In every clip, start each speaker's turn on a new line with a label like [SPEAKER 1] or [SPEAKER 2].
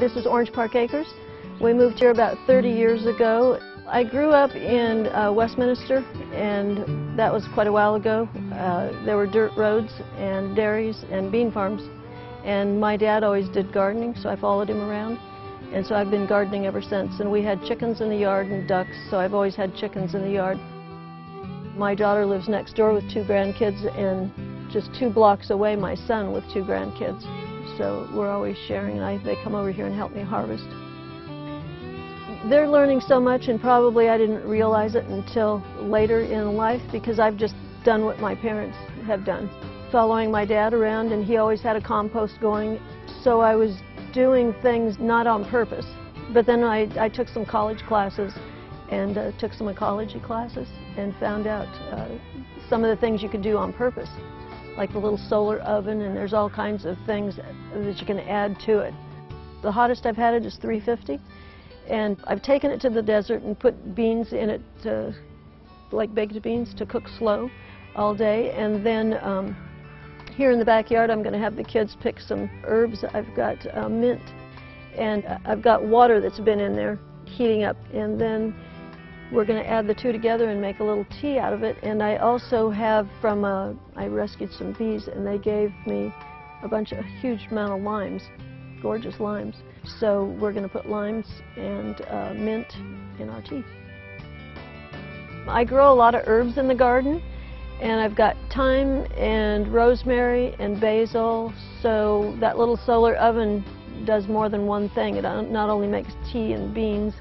[SPEAKER 1] This is Orange Park Acres. We moved here about 30 years ago. I grew up in uh, Westminster, and that was quite a while ago. Uh, there were dirt roads and dairies and bean farms, and my dad always did gardening, so I followed him around. And so I've been gardening ever since. And we had chickens in the yard and ducks, so I've always had chickens in the yard. My daughter lives next door with two grandkids, and just two blocks away, my son with two grandkids. So we're always sharing, and I, they come over here and help me harvest. They're learning so much, and probably I didn't realize it until later in life because I've just done what my parents have done. Following my dad around, and he always had a compost going, so I was doing things not on purpose. But then I, I took some college classes and uh, took some ecology classes and found out uh, some of the things you could do on purpose like the little solar oven, and there's all kinds of things that you can add to it. The hottest I've had it is 350, and I've taken it to the desert and put beans in it, to, like baked beans, to cook slow all day, and then um, here in the backyard I'm going to have the kids pick some herbs. I've got uh, mint, and I've got water that's been in there heating up, and then we're going to add the two together and make a little tea out of it. And I also have from, a, I rescued some bees and they gave me a bunch of, a huge amount of limes, gorgeous limes. So we're going to put limes and uh, mint in our tea. I grow a lot of herbs in the garden and I've got thyme and rosemary and basil. So that little solar oven does more than one thing. It not only makes tea and beans,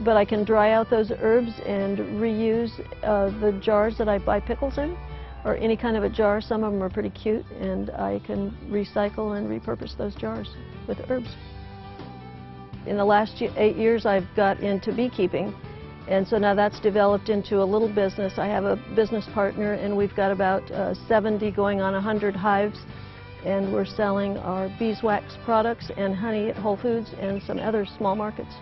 [SPEAKER 1] but I can dry out those herbs and reuse uh, the jars that I buy pickles in or any kind of a jar. Some of them are pretty cute and I can recycle and repurpose those jars with herbs. In the last eight years I've got into beekeeping and so now that's developed into a little business. I have a business partner and we've got about uh, 70 going on 100 hives and we're selling our beeswax products and honey at Whole Foods and some other small markets.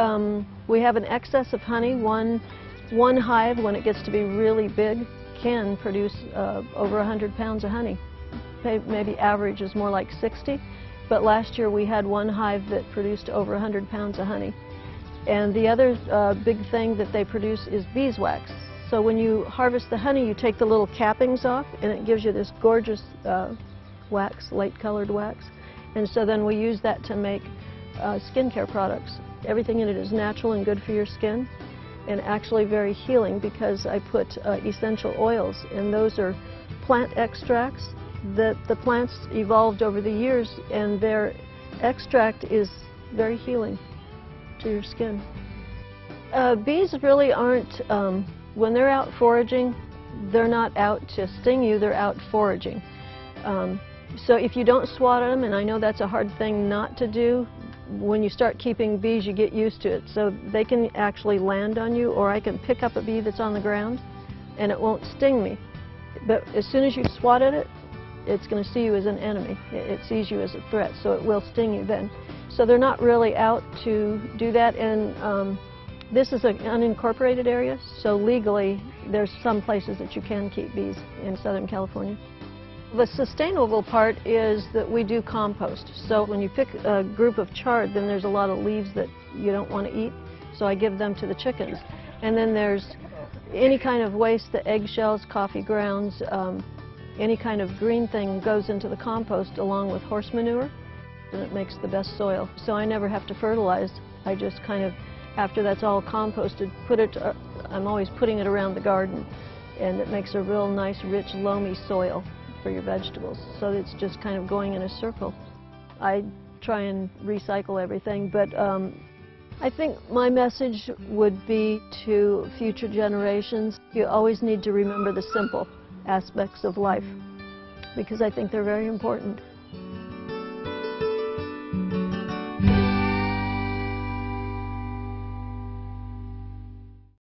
[SPEAKER 1] Um, we have an excess of honey. One, one hive, when it gets to be really big, can produce uh, over 100 pounds of honey. Maybe average is more like 60, but last year we had one hive that produced over 100 pounds of honey. And the other uh, big thing that they produce is beeswax. So when you harvest the honey, you take the little cappings off, and it gives you this gorgeous uh, wax, light-colored wax. And so then we use that to make uh, skincare products. Everything in it is natural and good for your skin and actually very healing because I put uh, essential oils and those are plant extracts that the plants evolved over the years and their extract is very healing to your skin. Uh, bees really aren't, um, when they're out foraging, they're not out to sting you, they're out foraging. Um, so if you don't swat them, and I know that's a hard thing not to do, when you start keeping bees, you get used to it. So they can actually land on you, or I can pick up a bee that's on the ground, and it won't sting me. But as soon as you swat at it, it's going to see you as an enemy. It, sees you as a threat, so it will sting you then. So they're not really out to do that, and um, this is an unincorporated area, so legally there's some places that you can keep bees in Southern California. The sustainable part is that we do compost. So when you pick a group of chard, then there's a lot of leaves that you don't want to eat. So I give them to the chickens. And then there's any kind of waste, the eggshells, coffee grounds, um, any kind of green thing goes into the compost along with horse manure. And it makes the best soil. So I never have to fertilize. I just kind of, after that's all composted, put it, uh, I'm always putting it around the garden. And it makes a real nice, rich, loamy soil for your vegetables. So it's just kind of going in a circle. I try and recycle everything, but um, I think my message would be to future generations, you always need to remember the simple aspects of life because I think they're very important.